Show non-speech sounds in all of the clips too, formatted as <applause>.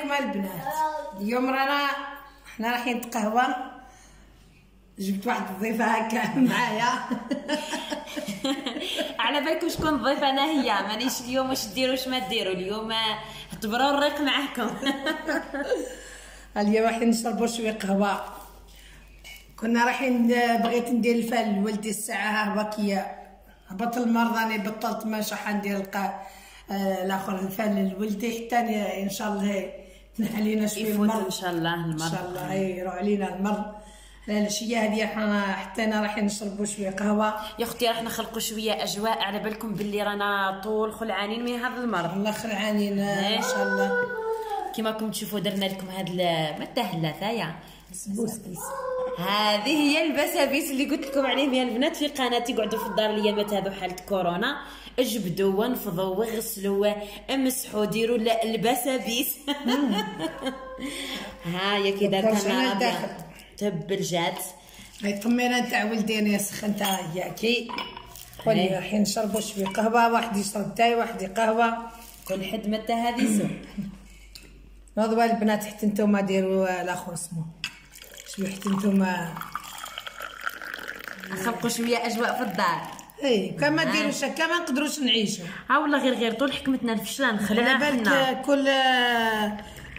عليكم البنات. اليوم رانا حنا رايحين نتقهوى جبت واحد الضيفة هكا <laughs> معايا. <laughs> على بالكم شكون الضيف أنا هي. مانيش اليوم واش ديروا واش ما ديروا. اليوم اعتبروا الريق معاكم <laughs> اليوم رايحين نشربوا شوية قهوة. كنا رايحين بغيت ندير الفال لولدي الساعة هبكيه هبط المرض راني بطلت ما شح ندير القا آه، الآخر الفال لولدي حتى إن شاء الله تنحى علينا شوية المرض. إن شاء الله إن المرض شاء الله يروح علينا المرض. العشيه هذه حنا حتى أنا رايحين نشربوا شوية قهوة. يا أختي راح نخلقوا شوية أجواء على بالكم باللي رانا طول خلعانين من هذا المرض. الله خلعانين إن شاء الله. كما راكم تشوفوا درنا لكم هاد ال- ما تهلا ثايا سبوسكيس هذه هي البسابيس اللي قلت لكم عليهم يا البنات في قناتي. قعدوا في الدار الايامات هذو حالة كورونا. اجبدوا وانفضوا واغسلوا امسحوا ديروا لا البسابيس. <laughs> ها يا كي دكتور دارت شنو أنا داخل؟ تبل جات هاي الطمينه نتاع ولدين سخنتها ياكي. قولي هاي. رايحين نشربوا شوية قهوة واحد يشرب تاي واحد قهوة. كل حد متى هذه سو <laughs> نوضوا البنات حتى نتوما ديروا الآخر اسمه. حتى نتوما. نخلقوا شوية أجواء في الدار. إي كما ديروا هكا ما نقدروش نعيشوا ها والله غير غير طول حكمتنا الفشله نخلع على بالك كل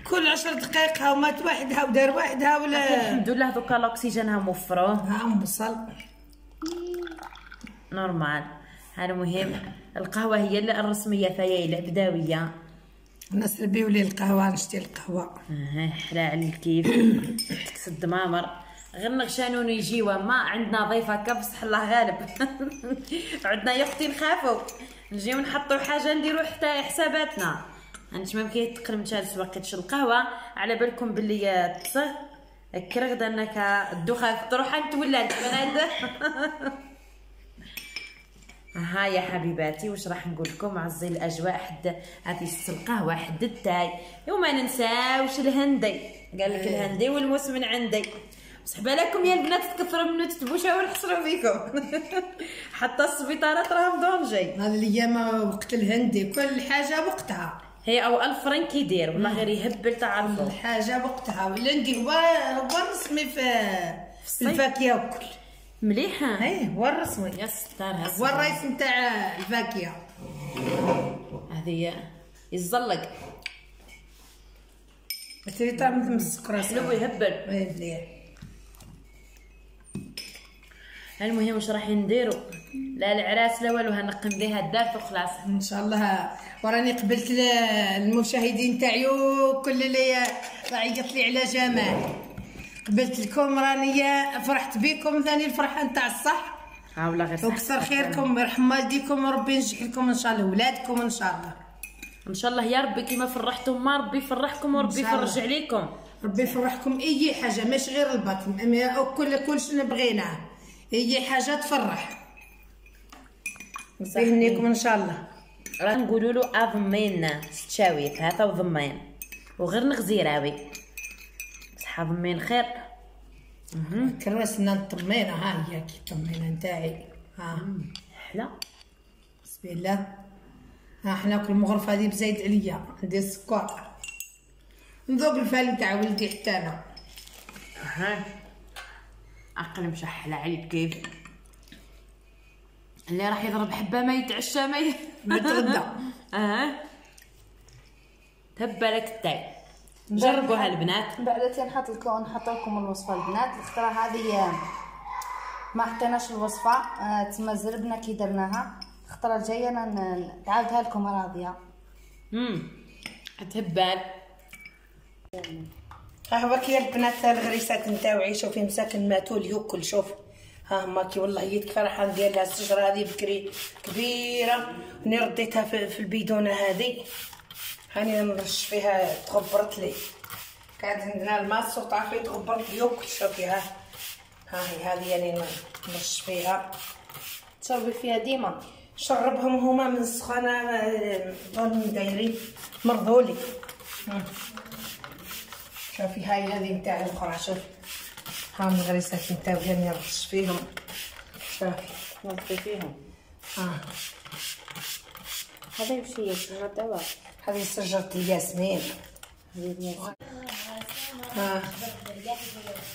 كل عشر دقائق هاو مات واحد هاو دار واحد هاو ولا الحمد لله دوكا الأكسجين ها موفروه ها مبصل. نورمال. هذا مهم. القهوة هي الرسمية فيا بداويه نسربيو لي القهوة نشتي القهوة. آه حلا على الكيف تكسد مامر غير نغشانون يجيوا ما عندنا ضيف هكا بصح الله غالب. <laughs> عندنا يا أختي نخافوا. نجيو نحطوا حاجة نديروا حتى حساباتنا. انت ما كي تقرم جالس وقت القهوة على بالكم باللي تصغ كرغد انك الدخان تروح أنت ولا البنات <laughs> ها يا حبيباتي واش راح نقول لكم عزي الأجواء حد هذه القهوه حد التاي. وما ننساوش الهندي. قال لك الهندي والموس من عندي. بصح بالكم يا البنات تكثروا منو تتبوشوا ونحصروا فيكم. <laughs> حتى السبيطارات راهم دونجي هذا الأيام وقت الهندي كل حاجة وقتها هي أو ألف فرنك يدير والله غير يهبل تعرفوا الحاجة وقتها والهندي هو هو الرسمي في الفاكهة وكل. مليحة. اي هو الرسمي يا ستار هو الرئيس نتاع الفاكهه هذه يزلق. تري طعم مثل السكر حلو يهبل. اي مليح. المهم واش راح نديروا لا العراس لا والو هنقم بها الدار وخلاص إن شاء الله. وراني قبلت المشاهدين تاعي كل اللي عيط لي على جمال قبلت لكم راني فرحت بكم. ثاني الفرحة نتاع الصح. ها والله غير صح. وكسر خيركم يرحم والديكم وربي ينجح لكم إن شاء الله ولادكم إن شاء الله. إن شاء الله يا ربي كيما فرحتم ما ربي يفرحكم وربي. يفرج عليكم. ربي يفرحكم. أي حاجة مش غير البطن أما كل كلش بغيناه. أي حاجة تفرح. يهنيكم إن شاء الله. راه نقولوا له اضمين ستشاويت هذا وضمين وغير نغزيراوي. صح ضمين خير. كرسنا الطمينه ها هي كي الطمينه نتاعي. ها. حلا. بسم الله. ها حنا كل مغرفة هذه بزايد عليا. عندي السكر نذوب الفال نتاع ولدي حتى أنا. ها. أقل مشحله عليك كيف. اللي راح يضرب حبة ما يتعشى ما يتغدى. <laughs> آه تبا لك التاي. جربوها البنات. بعد نحط لكم نحط لكم الوصفة البنات. الخطره هذه آه، ما حطيناش الوصفة آه، تما زربنا كي درناها. الخطره الجايه نعاودها لكم راضية. امم تهبال ها هو كي البنات الغريسات نتاوعي شوفي مساكن ماتوا اليوكل شوف. ها هما كي والله هي فرحة ندير لها الشجرة هذه بكري كبيرة. اني رديتها في, في البيدونة هذه؟ هاني نرش فيها تغبرت لي. كانت عندنا الماء صوتها فيه تغبرت لي. وكل شوفي ها ها هي هذه يعني نرش فيها. تشربي فيها ديما. شربهم هما من السخانة ظن دايرين مرضولي. شوفي هاي هذه نتاع الاخرى شوف ها من الغريسات نتاع يعني نرش فيهم. شوفي. نظفي فيهم. ها. هذا هي شجرة دواء. هذه شجرة الياسمين. ها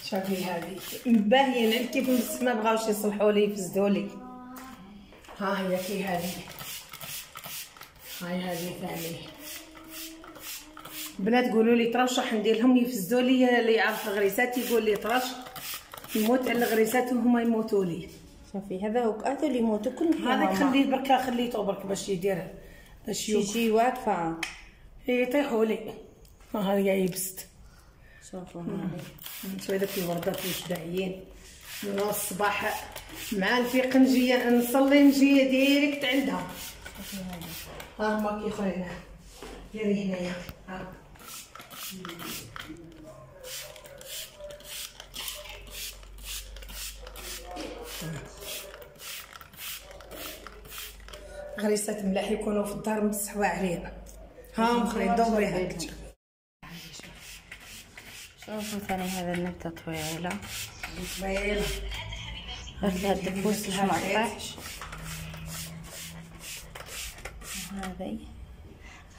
شوفي هذه. باهيين كيف بس ما بغاوش يصلحوا لي يفسدوا لي ها هي كي هذه. هاي هذه ثاني. بنات قولوا لي ترشح ندير لهم يفسدوا لي اللي يعرف الغريسات يقول لي ترش يموت على الغريسات وهما يموتوا لي. شوفي هذا هو هذا اللي يموتوا كلهم هذاك خليه بركة خليته برك باش يدير يوقف تيجي واقفة. يطيحوا لي ها هذه يبست. شوفوا نسوي ذاك الوردات واش داعيين. من الصباح مع الفيق نجي نصلي نجي ديريكت عندها. ها هما كيخرجنا ديري هنايا ها غريسات ملاح يكونوا في الدار مسحوا علينا ها مخري دوري هاك شوفوا ثاني هذا النبتة طويلة. طويل غير هذا الدفوس مش هذه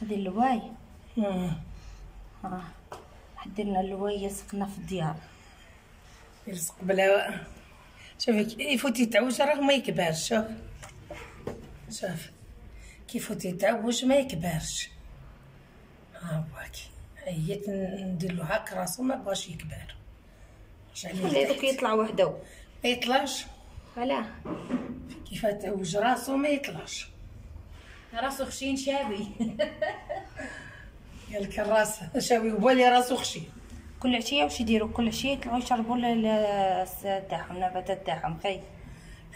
هذه اللواي. ها حدرنا اللواي يسقنا في الديار. يلصق بلا شوفي يفوت يتعوج راه ما يكبرش. شوف شوف. كيف يفوت يتعوج ما يكبرش. ها هاكي عييت ندير له هاك راسو ما بغاش يكبر. رجع لي خلي دوك. يطلع وحده ما يطلعش. علاه كيف تعوج راسو ما يطلعش. راسو خشين شابي. <laughs> قال لك الراس شاوي وبالي راسو خشي كل عشيه واش يديروا كل عشيه يطلعوا يشربوا ال- ال- تاعهم النباتات تاعهم خي.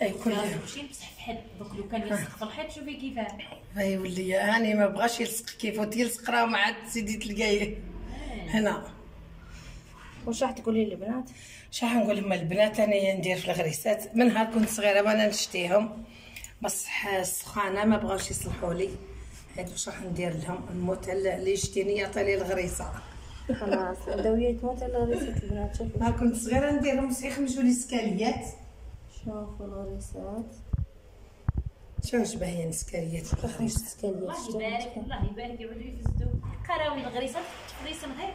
أي كل راسو خشين بصح في حد دوك لو كان يلصق في الحيط شوفي كيفاه يولي هاني ما بغاش يلصق كيف؟ فوت يلصق راه ما عاد تزيدي تلقايه هنا. واش راح تقولي للبنات؟ شحال نقول لهم البنات؟ أنا ندير في الغريسات. من نهار كنت صغيرة وأنا نشتيهم. بصح السخانة ما بغاوش يصلحوا لي. هاد واش راح ندير لهم؟ نموت على اللي يشتيني يعطيني الغريسة. خلاص الدوية تموت على غريسة البنات. نهار كنت صغيرة نديرهم بس يخمجوا لي سكاليات. شوفوا الغريسات سكاليات في خمس الغريسة. سكاليات الله يبارك الله يبارك يعودوا يفسدوا قراوي الغريسات تفريس غير.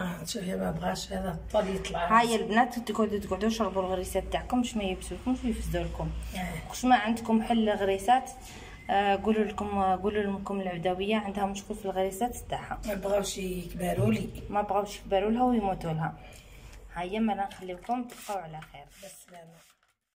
آه شوفي ما بغاش هذا الطول يطلع. هاي البنات تقعدوا تقعدوا شربوا الغريسات تاعكم باش ما يبسولكمش ويفسدوا لكم. آه. واش ما عندكم حل غريسات آه قولوا لكم قولوا لكم العدوية عندها مشكل في الغريسات تاعها. ما بغاوش يكبروا لي. ما بغاوش يكبروا لها ويموتوا لها. هيا ما نخليكم تبقاو على خير. بالسلامه